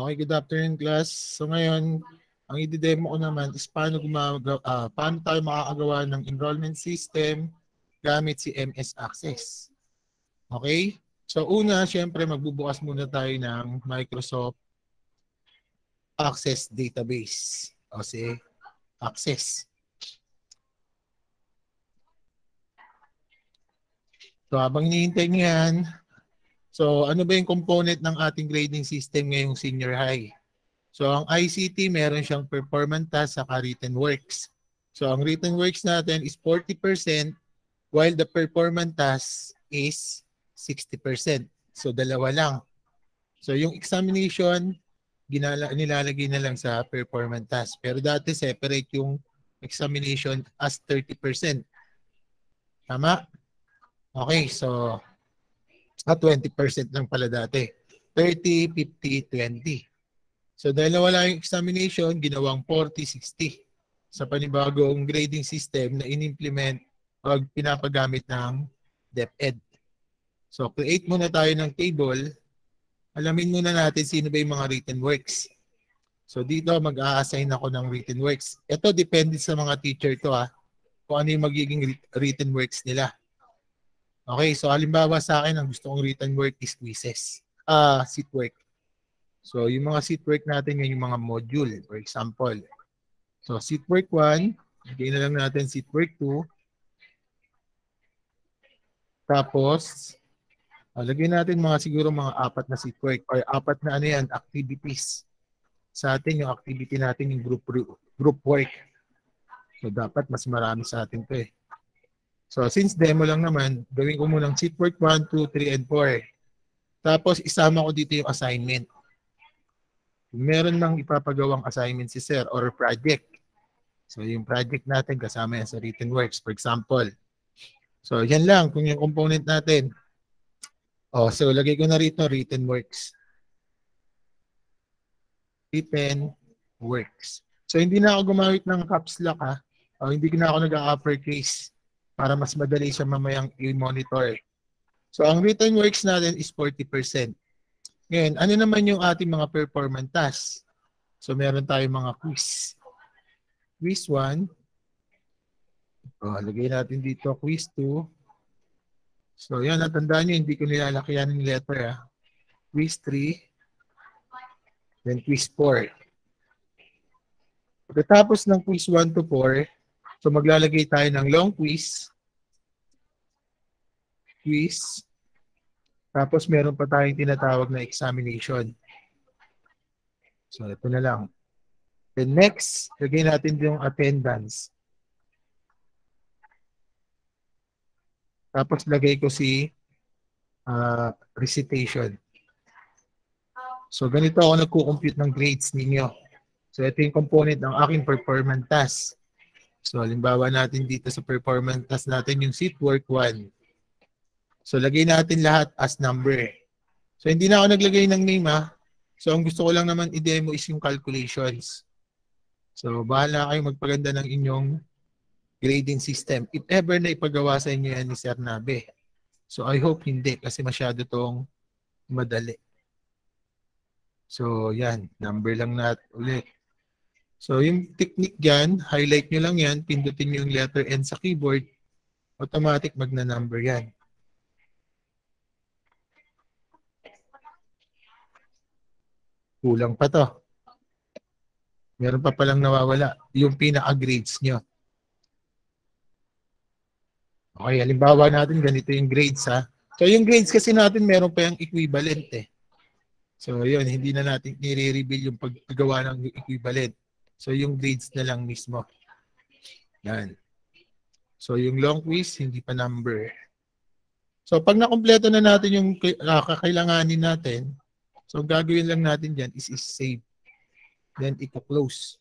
Okay, good afternoon class. So ngayon, ang i-demo ko naman is paano, gumagawa, uh, paano tayo makakagawa ng enrollment system gamit si MS Access. Okay? So una, syempre magbubukas muna tayo ng Microsoft Access Database. O si Access. So habang hinihintay niyan, so ano ba yung component ng ating grading system ngayong senior high? So ang ICT meron siyang performance task sa written works. So ang written works natin is 40% while the performance task is 60%. So dalawa lang. So yung examination, ginala, nilalagay na lang sa performance task. Pero dati separate yung examination as 30%. Tama? Okay, so at 20% lang pala dati. 30, 50, 20. So dahil nawala yung examination, ginawang 40, 60 sa panibagong grading system na in-implement pag pinapagamit ng DepEd. So create muna tayo ng table. Alamin muna natin sino ba yung mga written works. So dito mag-a-assign ako ng written works. Ito depende sa mga teacher to ha. Kung ano yung magiging written works nila. Okay, so halimbawa sa akin, ang gusto kong written work is quizzes. Ah, uh, seat work. So, yung mga seat work natin, yan yung mga module, for example. So, seat work 1, lagay na lang natin seat work 2. Tapos, uh, natin mga siguro mga apat na seat work or apat na ano yan, activities. Sa atin, yung activity natin, yung group, group work. So, dapat mas marami sa atin to eh. So, since demo lang naman, gawin ko munang sheet work 1, 2, 3, and 4. Tapos, isama ko dito yung assignment. Kung meron nang ipapagawang assignment si sir or project. So, yung project natin kasama yan sa written works. For example. So, yan lang kung yung component natin. Oh, so, lagay ko na rito written works. Written works. So, hindi na ako gumamit ng caps lock ha. O, hindi na ako nag-uppercase para mas madali siya mamayang i-monitor. So, ang written works natin is 40%. Ngayon, ano naman yung ating mga performance tasks? So, meron tayong mga quiz. Quiz 1. Oh, lagay natin dito, quiz 2. So, yan, natandaan nyo, hindi ko nilalakyan ng letter. Ah. Quiz 3. Then quiz 4. Pagkatapos ng quiz 1 to 4, So maglalagay tayo ng long quiz. Quiz. Tapos meron pa tayong tinatawag na examination. So ito na lang. Then next, lagay natin yung attendance. Tapos lagay ko si uh, recitation. So ganito ako nagko-compute ng grades ninyo. So ito yung component ng aking performance task. So, halimbawa natin dito sa performance task natin yung seat work 1. So, lagay natin lahat as number. So, hindi na ako naglagay ng name ha. So, ang gusto ko lang naman i-demo is yung calculations. So, bahala kayo magpaganda ng inyong grading system. If ever na ipagawa sa inyo yan ni Sir Nabe. So, I hope hindi kasi masyado tong madali. So, yan. Number lang natin ulit. So, yung technique dyan, highlight nyo lang yan, pindutin nyo yung letter N sa keyboard, automatic magna-number yan. Kulang pa to. Meron pa palang nawawala. Yung pinaka-grades nyo. Okay, halimbawa natin, ganito yung grades ha. So, yung grades kasi natin, meron pa yung equivalent eh. So, yun, hindi na natin nire-reveal yung paggawa ng equivalent. So, yung grades na lang mismo. Yan. So, yung long quiz, hindi pa number. So, pag nakompleto na natin yung uh, kakailanganin natin, so, gagawin lang natin dyan is, is save. Then, i-close.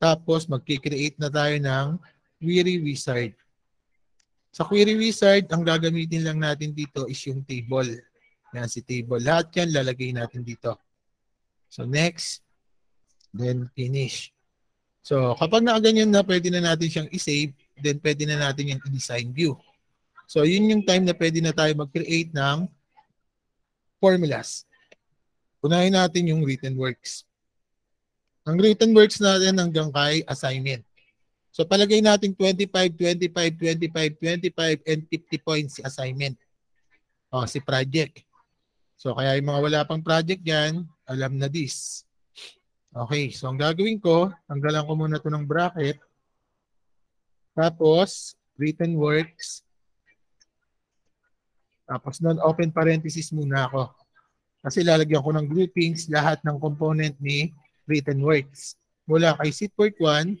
Tapos, magkikreate na tayo ng query wizard. Sa query wizard, ang gagamitin lang natin dito is yung table. Yan si table. Lahat yan lalagay natin dito. So, next then finish. So, kapag nakaganyan na, pwede na natin siyang i-save, then pwede na natin yung i-design view. So, yun yung time na pwede na tayo mag-create ng formulas. Unahin natin yung written works. Ang written works natin hanggang kay assignment. So palagay natin 25, 25, 25, 25, and 50 points si assignment. O, si project. So kaya yung mga wala pang project dyan, alam na this. Okay, so ang gagawin ko, tanggalan ko muna to ng bracket. Tapos, written works. Tapos nun, open parenthesis muna ako. Kasi lalagyan ko ng groupings lahat ng component ni written works. Mula kay seatwork 1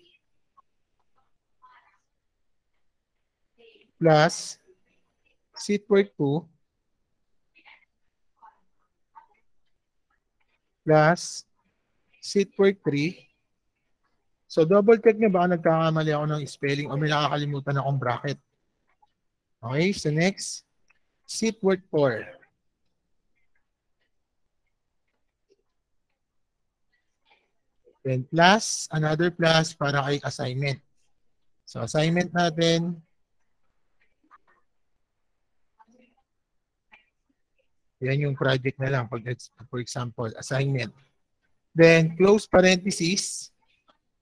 plus seatwork 2 plus seatwork 3. So double check nyo baka nagkakamali ako ng spelling o may nakakalimutan akong bracket. Okay, so next, seatwork 4. Then plus, another plus para kay assignment. So assignment natin, yan yung project na lang, pag, for example, assignment. Then close parenthesis,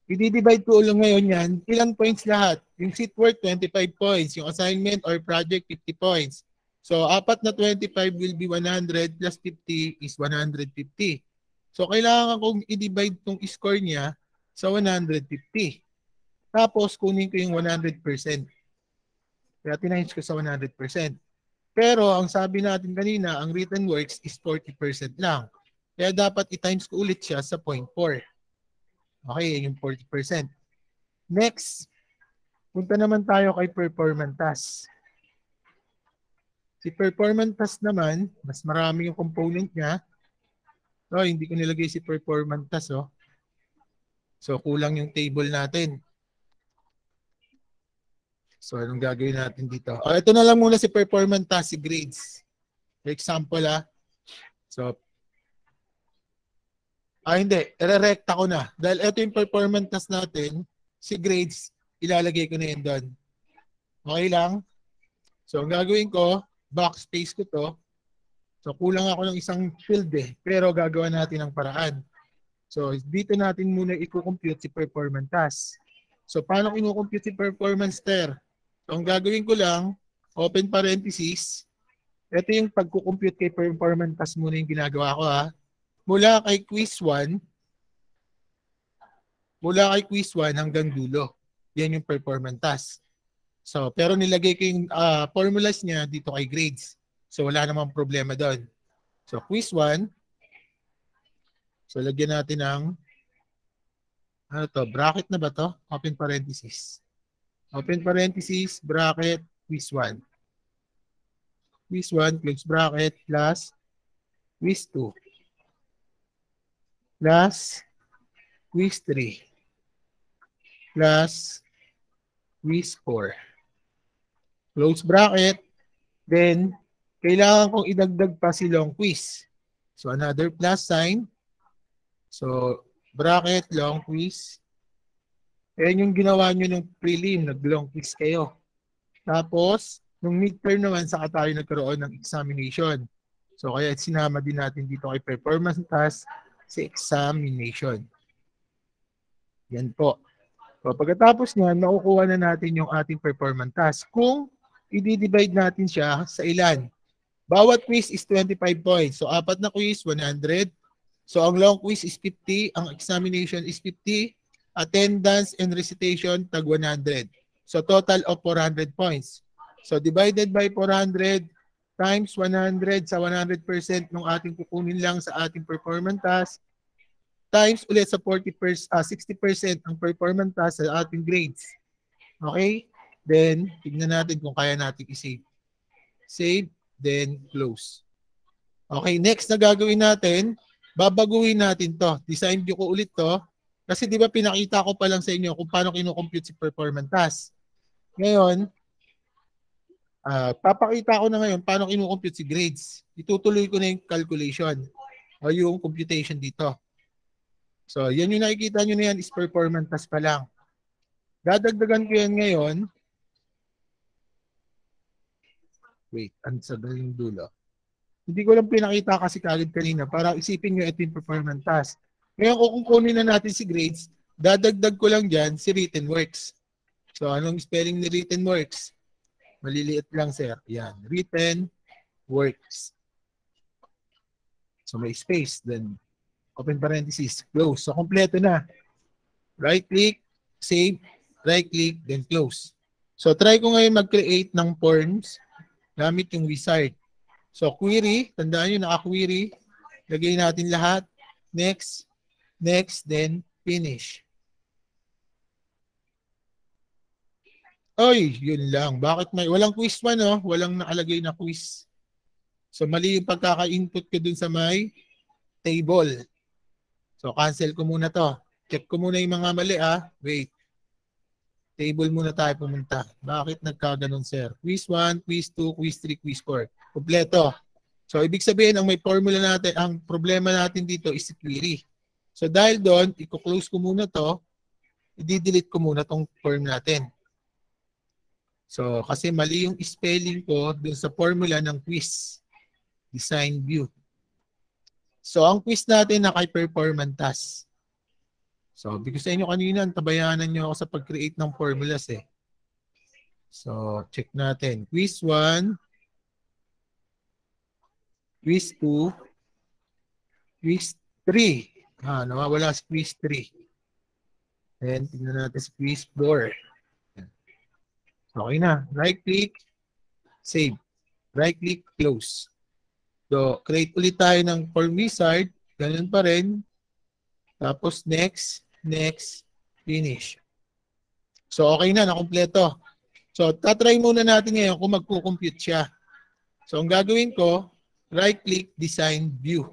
i-divide ko ulo ngayon yan, ilang points lahat? Yung seat work, 25 points. Yung assignment or project, 50 points. So, apat na 25 will be 100 plus 50 is 150. So, kailangan kong i-divide tong score niya sa 150. Tapos, kunin ko yung 100%. Kaya tinimes ko sa 100%. Pero, ang sabi natin kanina, ang written works is 40% lang. Kaya dapat i-times ko ulit siya sa 0.4. Okay, yung 40%. Next, punta naman tayo kay performance task. Si performance task naman, mas marami yung component niya. So, hindi ko nilagay si performance task, oh. So, kulang yung table natin. So, anong gagawin natin dito? Oh, ito na lang muna si performance task, si grades. For example, ah. So, ah, hindi. Ire-recta ko na. Dahil ito yung performance task natin, si grades, ilalagay ko na yun doon. Okay lang? So, ang gagawin ko, backspace ko to, So kulang ako ng isang field eh, pero gagawa natin ng paraan. So dito natin muna i-compute si performance task. So paano kinu-compute si performance ter? So ang gagawin ko lang, open parenthesis, ito yung pagko-compute kay performance task muna yung ginagawa ko ha. Mula kay quiz 1, mula kay quiz 1 hanggang dulo. Yan yung performance task. So, pero nilagay ko yung uh, formulas niya dito kay grades. So wala namang problema doon. So quiz 1. So lagyan natin ng ano to, bracket na ba to? Open parenthesis. Open parenthesis, bracket, quiz 1. Quiz 1, close bracket, plus quiz 2. Plus quiz 3. Plus quiz 4. Close bracket, then kailangan kong idagdag pa si long quiz. So another plus sign. So bracket long quiz. Ayan yung ginawa nyo ng prelim, nag-long quiz kayo. Tapos, nung midterm naman, saka tayo nagkaroon ng examination. So kaya sinama din natin dito kay performance task si examination. Yan po. So pagkatapos niyan, makukuha na natin yung ating performance task kung i-divide natin siya sa ilan. Bawat quiz is 25 points. So, apat na quiz, 100. So, ang long quiz is 50. Ang examination is 50. Attendance and recitation, tag 100. So, total of 400 points. So, divided by 400 times 100 sa 100% ng ating kukunin lang sa ating performance task times ulit sa 40 uh, 60% ang performance task sa ating grades. Okay? Then, tignan natin kung kaya natin i-save. Save then close. Okay, next na gagawin natin, babaguhin natin to. Design view ko ulit to. Kasi di ba pinakita ko pa lang sa inyo kung paano kino-compute si performance task. Ngayon, uh, papakita ko na ngayon paano kino-compute si grades. Itutuloy ko na yung calculation o yung computation dito. So, yan yung nakikita nyo na yan is performance task pa lang. Dadagdagan ko yan ngayon Wait, ang sa yung dulo. Hindi ko lang pinakita kasi kagad kanina para isipin nyo ito yung performance task. Ngayon kung na natin si grades, dadagdag ko lang dyan si written works. So anong spelling ni written works? Maliliit lang sir. Yan. Written works. So may space. Then open parenthesis, close. So kompleto na. Right click, save, right click, then close. So try ko ngayon mag-create ng forms gamit yung wizard. So, query, tandaan nyo, naka-query. Lagay natin lahat. Next, next, then finish. Oy, yun lang. Bakit may, walang quiz pa, no? Walang nakalagay na quiz. So, mali yung pagkaka-input ko dun sa may table. So, cancel ko muna to. Check ko muna yung mga mali, ah. Wait. Table muna tayo pumunta. Bakit nagkaganon, sir? Quiz 1, quiz 2, quiz 3, quiz 4. Kompleto. So, ibig sabihin, ang may formula natin, ang problema natin dito is query. So, dahil doon, i-close ko muna to, i-delete ko muna tong form natin. So, kasi mali yung spelling ko dun sa formula ng quiz. Design view. So, ang quiz natin na kay performance task. So, because sa inyo kanina, tabayanan nyo ako sa pag-create ng formulas eh. So, check natin. Quiz 1, quiz 2, quiz 3. Ah, nawawala si quiz 3. Then, tingnan natin si quiz 4. Okay na. Right click, save. Right click, close. So, create ulit tayo ng form wizard. Ganun pa rin. Tapos, next, next, finish. So, okay na, nakompleto. So, tatry muna natin ngayon kung magkukompute siya. So, ang gagawin ko, right-click Design View.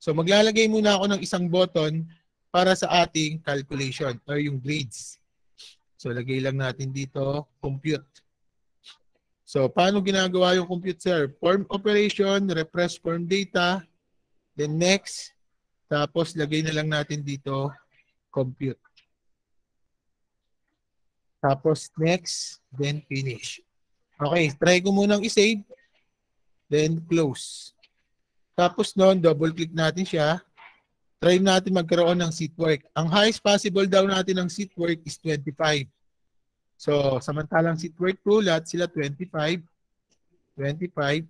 So maglalagay muna ako ng isang button para sa ating calculation or yung grades. So lagay lang natin dito, compute. So paano ginagawa yung compute sir? Form operation, refresh form data, then next, tapos lagay na lang natin dito, compute. Tapos next, then finish. Okay, try ko munang i-save. Then close. Tapos noon, double click natin siya. Try natin magkaroon ng seat work. Ang highest possible daw natin ng seat work is 25. So, samantalang seat work lahat sila 25, 25,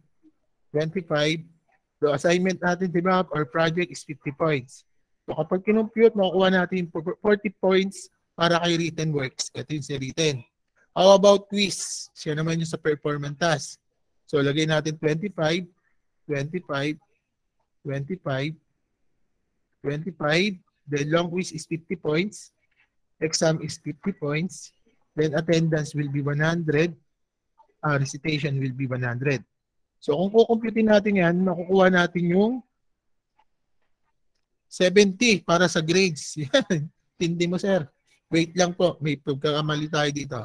25. So, assignment natin, di ba, or project is 50 points. So, kapag kinumpute, makukuha natin 40 points para kay written works. Ito yung si written. How about quiz? Siya naman yung sa performance task. So, lagay natin 25, 25, 25, 25. Then long quiz is 50 points. Exam is 50 points. Then attendance will be 100. Uh, recitation will be 100. So kung kukumputin natin yan, makukuha natin yung 70 para sa grades. Tindi mo, sir. Wait lang po. May pagkakamali tayo dito.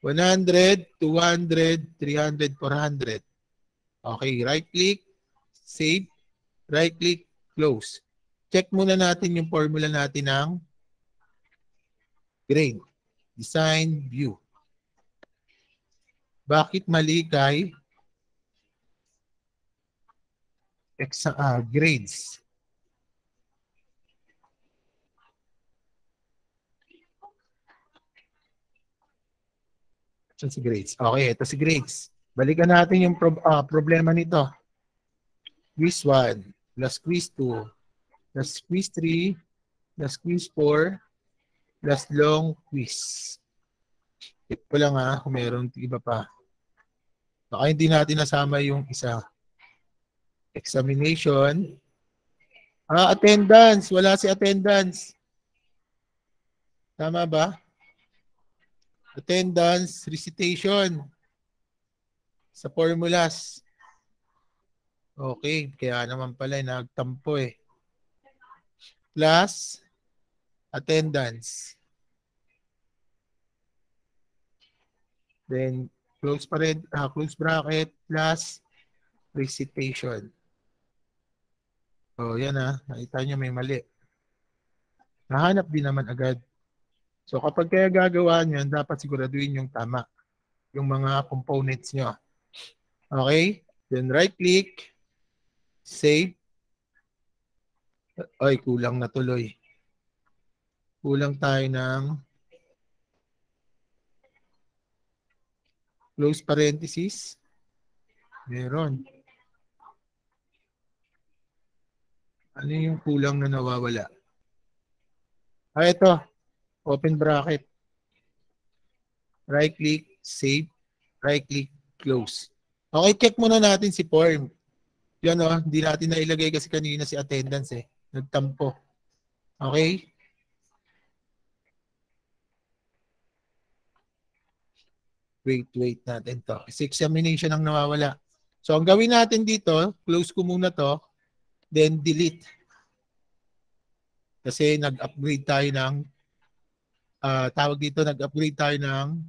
100, 200, 300, 400. Okay, right click, save, right click, close. Check muna natin yung formula natin ng grade. Design view. Bakit mali kay exa, uh, grades? Ito si grades. Okay, ito si grades. Balikan natin yung pro- uh, problema nito. Quiz 1 plus quiz 2 plus quiz 3 plus quiz 4 plus long quiz. Ito lang ha, kung meron iba pa. Baka hindi natin nasama yung isa. Examination. Ah, attendance. Wala si attendance. Tama ba? attendance, recitation sa formulas. Okay, kaya naman pala nagtampo eh. Plus attendance. Then close pa uh, close bracket plus recitation. So, yan ah. Nakita nyo may mali. Nahanap din naman agad. So kapag kaya gagawa nyo, dapat siguraduhin yung tama. Yung mga components nyo. Okay? Then right click, Save. Ay, kulang na tuloy. Kulang tayo ng close parenthesis. Meron. Ano yung kulang na nawawala? Ah, ito. Open bracket. Right click, save. Right click, close. Okay, check muna natin si form. Yan o, oh, hindi natin nailagay kasi kanina si attendance eh. Nagtampo. Okay? Wait, wait natin to. Kasi examination ang nawawala. So, ang gawin natin dito, close ko muna to then delete. Kasi nag-upgrade tayo ng uh, tawag dito, nag-upgrade tayo ng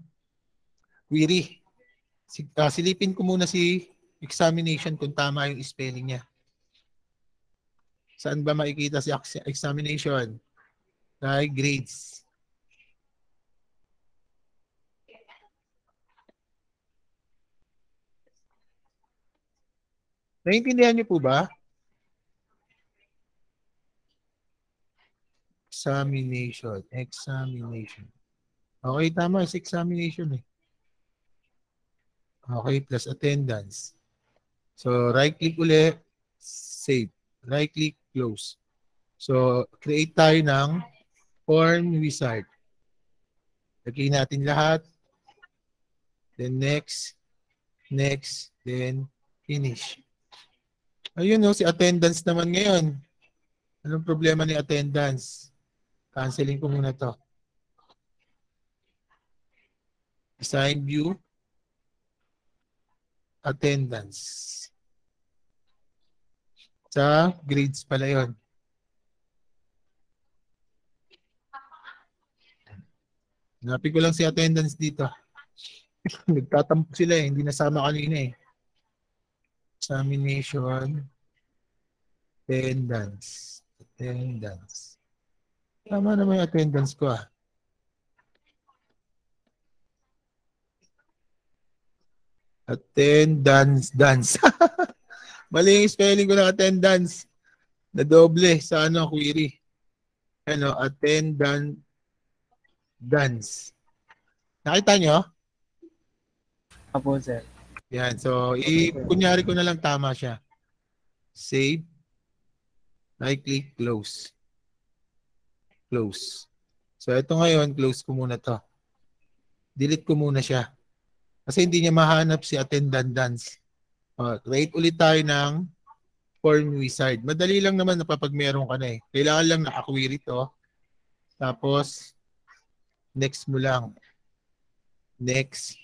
query. Uh, silipin ko muna si examination kung tama yung spelling niya. Saan ba makikita si examination? Kay grades. Naintindihan niyo po ba? Examination. Examination. Okay, tama. Is examination eh. Okay, plus attendance. So, right-click uli, save. Right-click, close. So, create tayo ng form wizard. Lagay natin lahat. Then next, next, then finish. Ayun no, si attendance naman ngayon. Anong problema ni attendance? Canceling ko muna to. Assign view. Attendance. Sa grades pala yon. Hanapin ko lang si attendance dito. Nagtatampo sila eh. Hindi nasama kanina eh. Examination. Attendance. Attendance. Tama naman yung attendance ko ah. Attendance, dance. Mali yung spelling ko ng attendance. Na doble sa ano, query. Ano, attendance, dance. Nakita nyo? Apo, sir. Yan. So, i kunyari ko na lang tama siya. Save. Right-click, close close. So ito ngayon, close ko muna to. Delete ko muna siya. Kasi hindi niya mahanap si attendant dance. Uh, create ulit tayo ng form wizard. Madali lang naman na kapag meron ka na eh. Kailangan lang naka-query to. Tapos, next mo lang. Next.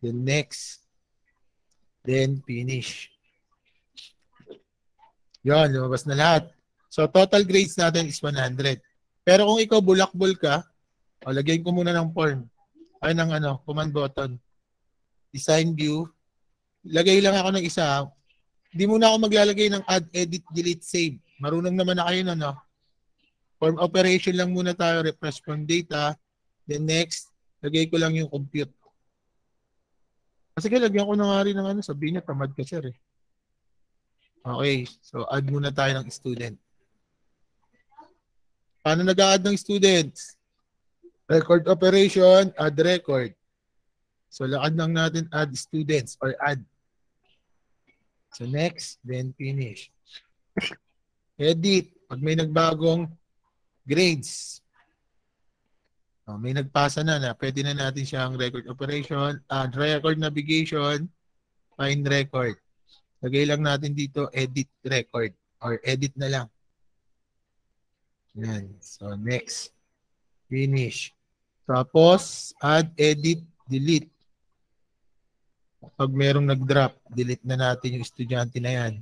Then next. Then finish. Yan, lumabas na lahat. So, total grades natin is 100. Pero kung ikaw bulakbol ka, o, lagyan ko muna ng form. Ay, ng ano, command button. Design view. Lagay lang ako ng isa. Hindi muna ako maglalagay ng add, edit, delete, save. Marunong naman na kayo na, no? Form operation lang muna tayo, refresh from data. Then next, lagay ko lang yung compute. Kasi lagyan ko na nga rin ng ano, sabihin niya, tamad ka sir eh. Okay, so add muna tayo ng student. Paano nag-add ng students? Record operation, add record. So, lakad lang natin add students or add. So, next, then finish. Edit. Pag may nagbagong grades. Oh, may nagpasa na na, pwede na natin siyang record operation, add record navigation, find record. Lagay lang natin dito edit record or edit na lang. Yan. So, next. Finish. Tapos, add, edit, delete. Pag merong nag-drop, delete na natin yung estudyante na yan.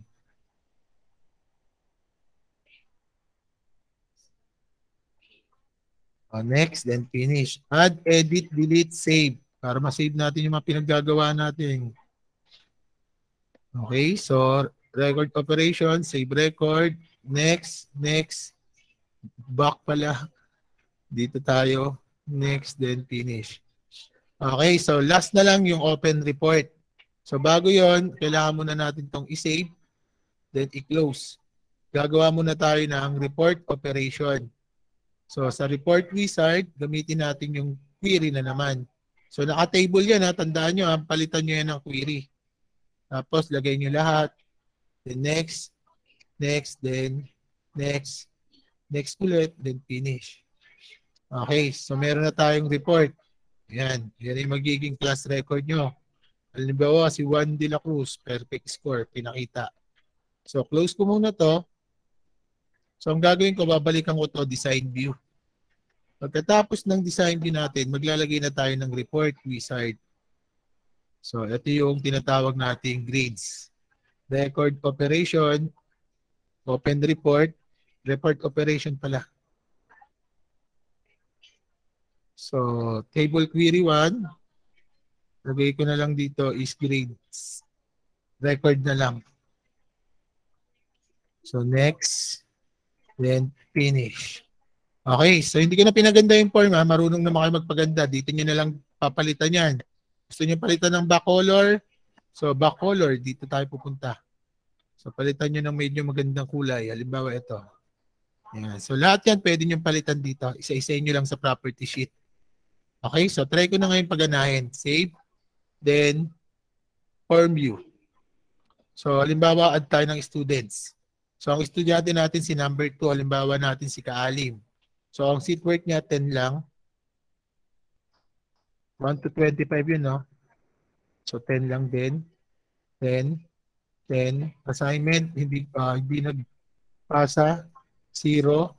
Uh, next, then finish. Add, edit, delete, save. Para ma-save natin yung mga pinaggagawa natin. Okay, so record operation, save record. Next, next, back pala. Dito tayo. Next, then finish. Okay, so last na lang yung open report. So bago yon kailangan muna natin tong i-save. then i-close. Gagawa muna tayo ng report operation. So sa report wizard, gamitin natin yung query na naman. So naka-table yan ha, tandaan nyo ha, palitan nyo yan ng query. Tapos lagay nyo lahat. Then next, next, then next, next ulit, then finish. Okay, so meron na tayong report. Yan, yan yung magiging class record nyo. Halimbawa, si Juan de la Cruz, perfect score, pinakita. So, close ko muna to. So, ang gagawin ko, babalikan ko to design view. Pagkatapos ng design view natin, maglalagay na tayo ng report wizard. So, ito yung tinatawag nating grades. Record operation, open report, report operation pala. So, table query 1, lagay ko na lang dito is grades. Record na lang. So, next. Then, finish. Okay, so hindi ko na pinaganda yung form ha. Marunong na kayo magpaganda. Dito nyo na lang papalitan yan. Gusto nyo palitan ng back color? So, back color, dito tayo pupunta. So, palitan nyo ng medyo magandang kulay. Halimbawa, ito. Yan. So, lahat yan pwede nyo palitan dito. Isa-isa nyo lang sa property sheet. Okay, so try ko na ngayon paganahin. Save. Then, form view. So, halimbawa, add tayo ng students. So, ang estudyante natin si number 2, halimbawa natin si Kaalim. So, ang seat work niya 10 lang. 1 to 25 yun, no? So, 10 lang din. 10. 10. Assignment, hindi, uh, hindi nagpasa. 0.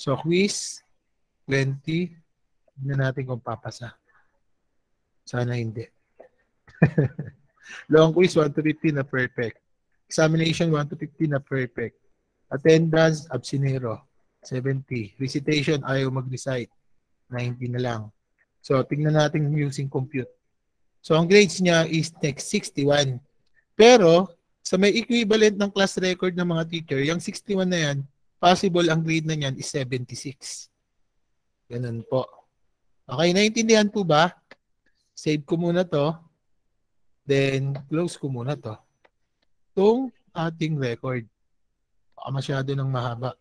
So, quiz, 20. Tignan natin kung papasa. Sana hindi. Long quiz, 1 to 15 na perfect. Examination, 1 to 15 na perfect. Attendance, absinero, 70. Recitation, ayaw mag-recite, 90 na lang. So, tingnan natin using compute. So, ang grades niya is next 61. Pero, sa may equivalent ng class record ng mga teacher, yung 61 na yan, possible ang grade na yan is 76. Ganun po. Okay, naintindihan po ba? Save ko muna to. Then, close ko muna to. Itong ating record. Baka masyado ng mahaba.